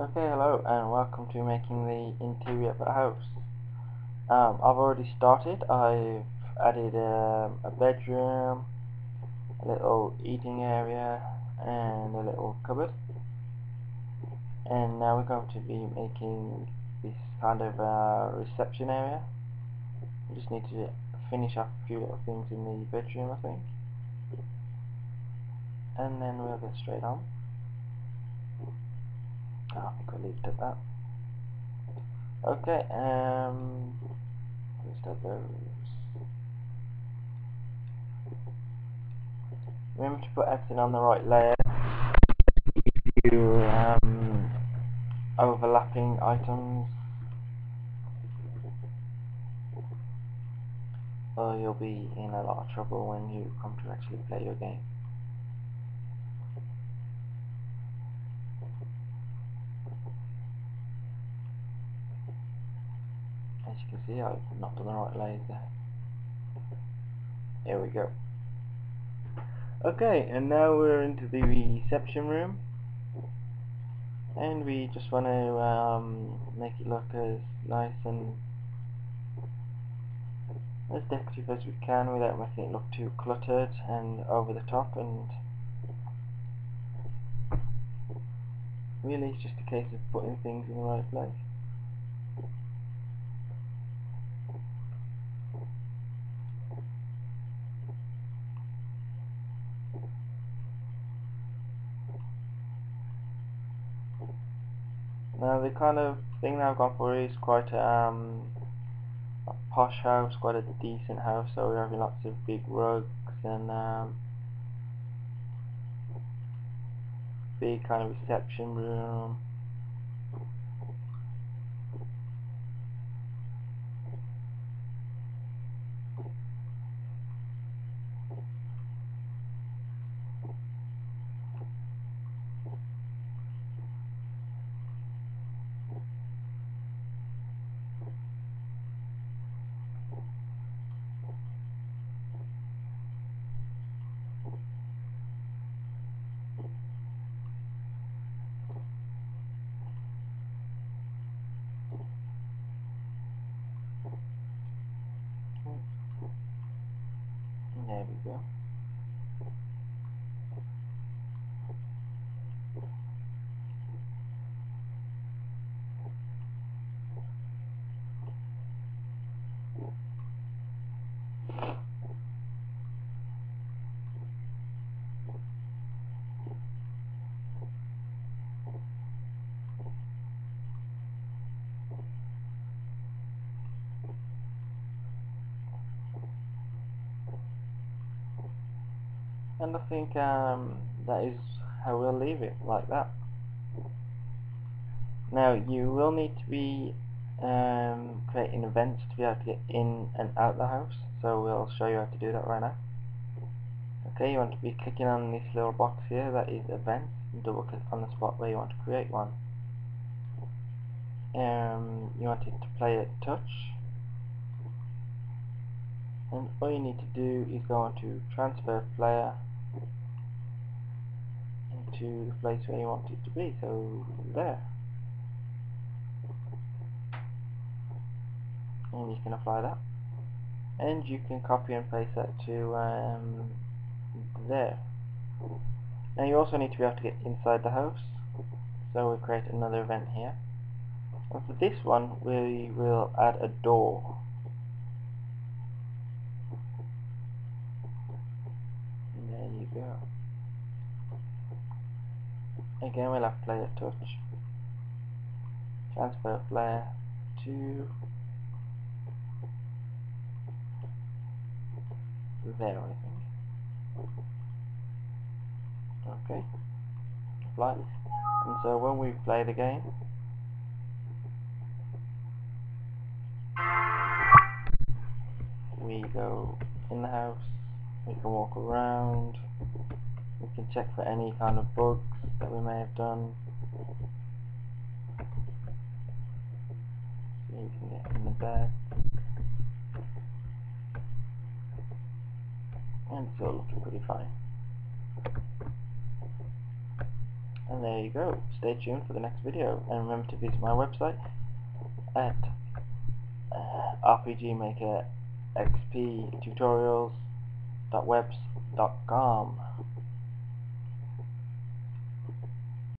Okay, hello and welcome to making the interior of a house. Um, I've already started. I've added um, a bedroom, a little eating area and a little cupboard. And now we're going to be making this kind of uh, reception area. We just need to finish up a few little things in the bedroom I think. And then we'll get straight on. Oh, I think I'll leave it at that. Okay, um, those. Remember to put everything on the right layer. If You um, overlapping items, or you'll be in a lot of trouble when you come to actually play your game. As you can see, I've not done the right layers there. Here we go. Okay, and now we're into the reception room. And we just want to um, make it look as nice and as decorative as we can without making it look too cluttered and over the top and really it's just a case of putting things in the right place. Now the kind of thing that I've gone for is quite um, a posh house, quite a decent house, so we're having lots of big rugs and um, big kind of reception room. There we go. And I think um, that is how we'll leave it, like that. Now you will need to be um, creating events to be able to get in and out the house, so we'll show you how to do that right now. Okay, you want to be clicking on this little box here, that is events, and double click on the spot where you want to create one. Um, you want it to play at touch, and all you need to do is go on to transfer player into the place where you want it to be, so there. And you can apply that. And you can copy and paste that to um, there. Now you also need to be able to get inside the house, so we'll create another event here. And for this one, we will add a door. And there. Again, we'll have player touch. Transfer player to there, I think. Okay. Apply. And so when we play the game, we go in the house, we can walk around, we can check for any kind of bugs that we may have done. So you can get in the back. And it's all looking pretty fine. And there you go. Stay tuned for the next video. And remember to visit my website at uh, rpgmaker xp tutorials.webs.com